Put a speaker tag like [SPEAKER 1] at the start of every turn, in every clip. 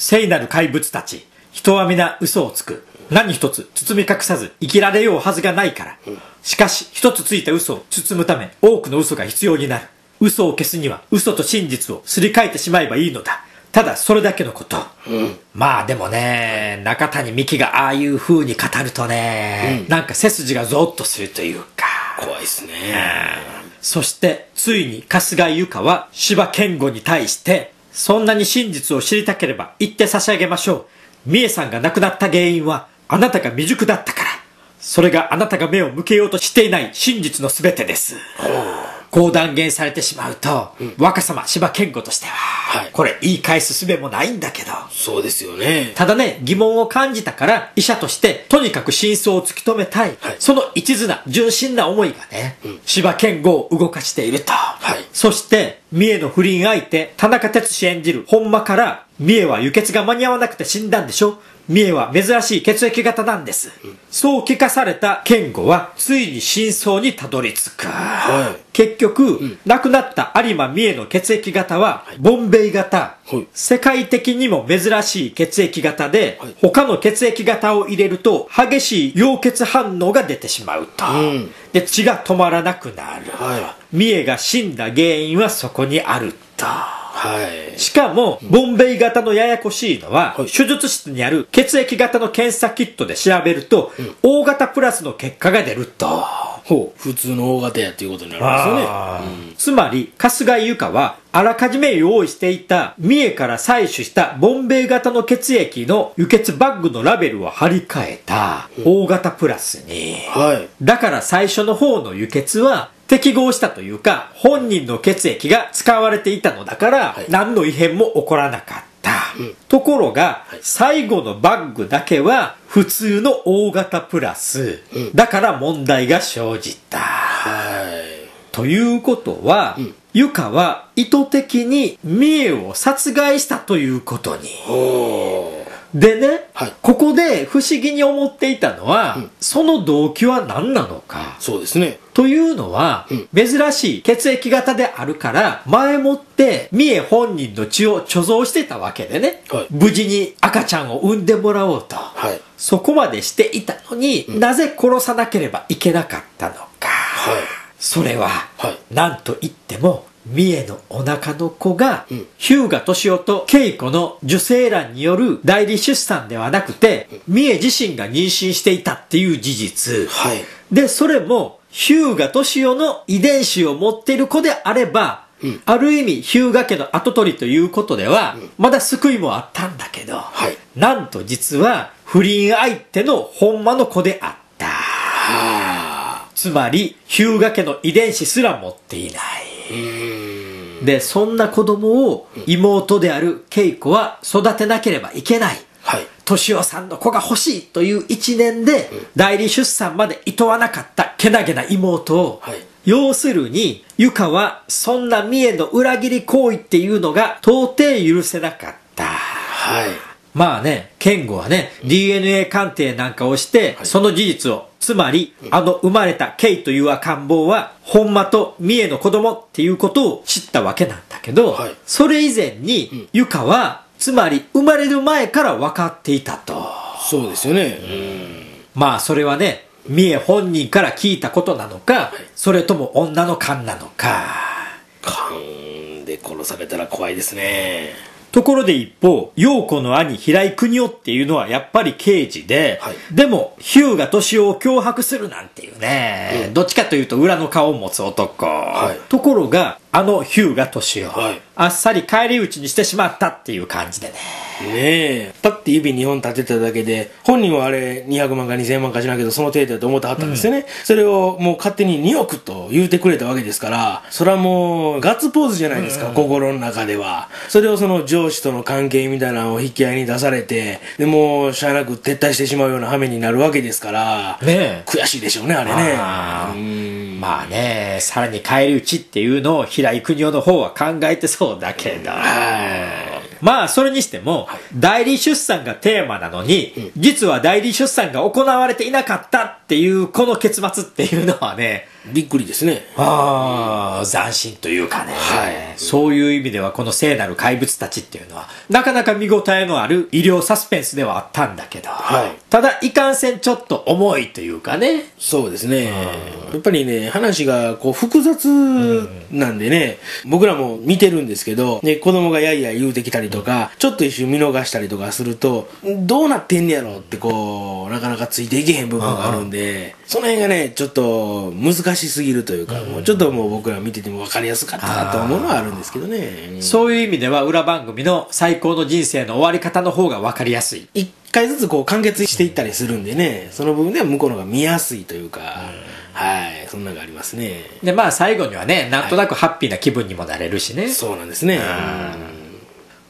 [SPEAKER 1] 聖なる怪物たち。人は皆嘘をつく。何一つ包み隠さず生きられようはずがないから。しかし、一つついた嘘を包むため、多くの嘘が必要になる。嘘を消すには、嘘と真実をすり替えてしまえばいいのだ。ただ、それだけのこと。まあでもね、中谷美紀がああいう風に語るとね、なんか背筋がゾーッとするというか。
[SPEAKER 2] 怖いですね。
[SPEAKER 1] そして、ついに春日由香は芝健吾に対して、そんなに真実を知りたければ言って差し上げましょう。美恵さんが亡くなった原因は、あなたが未熟だったから。それがあなたが目を向けようとしていない真実の全てです。こう断言されてしまうと、若様芝健吾としては、
[SPEAKER 2] はい
[SPEAKER 1] これ言い返す術もないんだけど。
[SPEAKER 2] そうですよね。
[SPEAKER 1] ただね、疑問を感じたから、医者として、とにかく真相を突き止めたい。
[SPEAKER 2] はい
[SPEAKER 1] その一途な、純真な思いがね、芝健吾を動かしていると。
[SPEAKER 2] い
[SPEAKER 1] そして、三重の不倫相手、田中哲司演じる本間から、三重は輸血が間に合わなくて死んだんでしょ三重は珍しい血液型なんです。そう聞かされた健吾は、ついに真相にたどり着く。
[SPEAKER 2] はい
[SPEAKER 1] 結局、亡くなった有馬美恵の血液型は、ボンベイ型。
[SPEAKER 2] はい
[SPEAKER 1] 世界的にも珍しい血液型で、
[SPEAKER 2] はい
[SPEAKER 1] 他の血液型を入れると、激しい溶血反応が出てしまうと。
[SPEAKER 2] ん
[SPEAKER 1] で、血が止まらなくなる。
[SPEAKER 2] は
[SPEAKER 1] 美恵が死んだ原因はそこにあると。
[SPEAKER 2] はい。
[SPEAKER 1] しかも、ボンベイ型のややこしいのは、
[SPEAKER 2] はい
[SPEAKER 1] 手術室にある血液型の検査キットで調べると、大型プラスの結果が出ると。
[SPEAKER 2] ほう。普通の大型やっていうことになるんですよね。
[SPEAKER 1] つまり、春日井由香は、あらかじめ用意していた、三重から採取したボンベイ型の血液の輸血バッグのラベルを貼り替えた、大型プラスに。
[SPEAKER 2] はい。
[SPEAKER 1] だから最初の方の輸血は、適合したというか、本人の血液が使われていたのだから、
[SPEAKER 2] い
[SPEAKER 1] 何の異変も起こらなかった。ところが、最後のバッグだけは、普通の大型プラス。だから問題が生じた。
[SPEAKER 2] はい。
[SPEAKER 1] ということは、ゆかは意図的に三重を殺害したということに。でね、
[SPEAKER 2] はい
[SPEAKER 1] ここで不思議に思っていたのは、その動機は何なのか。
[SPEAKER 2] そうですね。
[SPEAKER 1] というのは、珍しい血液型であるから、前もって三重本人の血を貯蔵してたわけでね、
[SPEAKER 2] はい
[SPEAKER 1] 無事に赤ちゃんを産んでもらおうと。
[SPEAKER 2] はい。
[SPEAKER 1] そこまでしていたのに、なぜ殺さなければいけなかったのか。
[SPEAKER 2] はい。
[SPEAKER 1] それは、
[SPEAKER 2] はい。
[SPEAKER 1] なんと言っても、三重のお腹の子が、
[SPEAKER 2] ん。
[SPEAKER 1] 日向敏夫と恵子の受精卵による代理出産ではなくて、三重自身が妊娠していたっていう事実。
[SPEAKER 2] はい。
[SPEAKER 1] で、それも、日向敏夫の遺伝子を持っている子であれば、ある意味、日向家の跡取りということでは、まだ救いもあったんだけど、
[SPEAKER 2] はい。
[SPEAKER 1] なんと実は、不倫相手の本間の子であった。
[SPEAKER 2] は
[SPEAKER 1] つまり、日向家の遺伝子すら持っていない。で、そんな子供を妹である恵子は育てなければいけない。
[SPEAKER 2] はい。
[SPEAKER 1] 敏夫さんの子が欲しいという一年で、代理出産まで厭わなかったけなげな妹を、
[SPEAKER 2] はい
[SPEAKER 1] 要するに、ゆかはそんな三重の裏切り行為っていうのが到底許せなかった。
[SPEAKER 2] はい。
[SPEAKER 1] まあね、健吾はね、DNA 鑑定なんかをして、その事実を、つまり、あの生まれたケイという赤ん坊は、本間と三重の子供っていうことを知ったわけなんだけど、
[SPEAKER 2] はい
[SPEAKER 1] それ以前に、ゆかは、つまり生まれる前から分かっていたと。
[SPEAKER 2] そうですよね。
[SPEAKER 1] まあそれはね、三重本人から聞いたことなのか、それとも女の勘なのか。
[SPEAKER 2] 勘で殺されたら怖いですね。
[SPEAKER 1] ところで一方、陽子の兄平井邦夫っていうのはやっぱり刑事で、
[SPEAKER 2] はい。
[SPEAKER 1] でも、日向敏夫を脅迫するなんていうね、どっちかというと裏の顔を持つ男。
[SPEAKER 2] はい。
[SPEAKER 1] ところが、あの日向敏夫、
[SPEAKER 2] はい
[SPEAKER 1] あっさり返り討ちにしてしまったっていう感じでね。
[SPEAKER 2] ねえ。パッて指2本立てただけで、本人はあれ200万か2000万か知らんけど、その程度だと思ってはったんですよね。それをもう勝手に2億と言うてくれたわけですから、それはもうガッツポーズじゃないですか、心の中では。それをその上司との関係みたいなのを引き合いに出されて、でもう、しゃあなく撤退してしまうような羽目になるわけですから、
[SPEAKER 1] ねえ
[SPEAKER 2] 悔しいでしょうね、あれね。うん
[SPEAKER 1] まあね、さらに返り討ちっていうのを平井邦夫の方は考えてそうだけど。
[SPEAKER 2] はい。
[SPEAKER 1] まあ、それにしても、代理出産がテーマなのに、実は代理出産が行われていなかったっっていう、この結末っていうのはね、
[SPEAKER 2] びっくりですね。
[SPEAKER 1] ああ、斬新というかね。
[SPEAKER 2] はい
[SPEAKER 1] そういう意味では、この聖なる怪物たちっていうのは、なかなか見応えのある医療サスペンスではあったんだけど、
[SPEAKER 2] はい
[SPEAKER 1] ただ、いかんせんちょっと重いというかね。
[SPEAKER 2] そうですね。やっぱりね、話がこう複雑なんでね、僕らも見てるんですけど、ね、子供がやいやい言うてきたりとか、ちょっと一瞬見逃したりとかすると、どうなってんねやろってこう、なかなかついていけへん部分があるんで、その辺がね、ちょっと難しすぎるというか、もうちょっともう僕ら見てても分かりやすかったなと思うのはあるんですけどね。
[SPEAKER 1] そういう意味では、裏番組の最高の人生の終わり方の方が分かりやすい。
[SPEAKER 2] 一回ずつこう完結していったりするんでね、その部分では向こうの方が見やすいというか、はい、そんなのがありますね。
[SPEAKER 1] で、まあ最後にはね、なんとなくハッピーな気分にもなれるしね。
[SPEAKER 2] そうなんですね。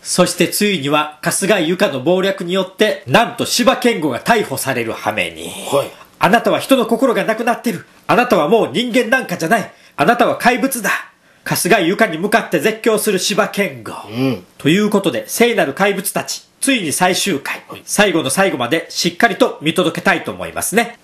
[SPEAKER 1] そしてついには、春日井由香の謀略によって、なんと柴健吾が逮捕される羽目に。
[SPEAKER 2] はい
[SPEAKER 1] あなたは人の心がなくなってる。あなたはもう人間なんかじゃない。あなたは怪物だ。春日井由香に向かって絶叫する柴健吾。
[SPEAKER 2] うん。
[SPEAKER 1] ということで、聖なる怪物たち、ついに最終回、最後の最後までしっかりと見届けたいと思いますね。